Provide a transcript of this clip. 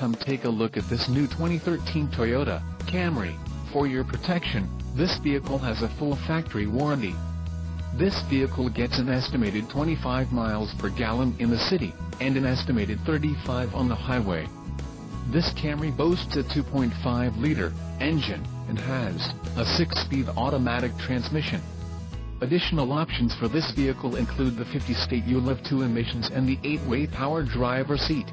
Come take a look at this new 2013 Toyota Camry. For your protection, this vehicle has a full factory warranty. This vehicle gets an estimated 25 miles per gallon in the city, and an estimated 35 on the highway. This Camry boasts a 2.5-liter engine, and has a 6-speed automatic transmission. Additional options for this vehicle include the 50-state ULEV 2 emissions and the 8-way power driver seat.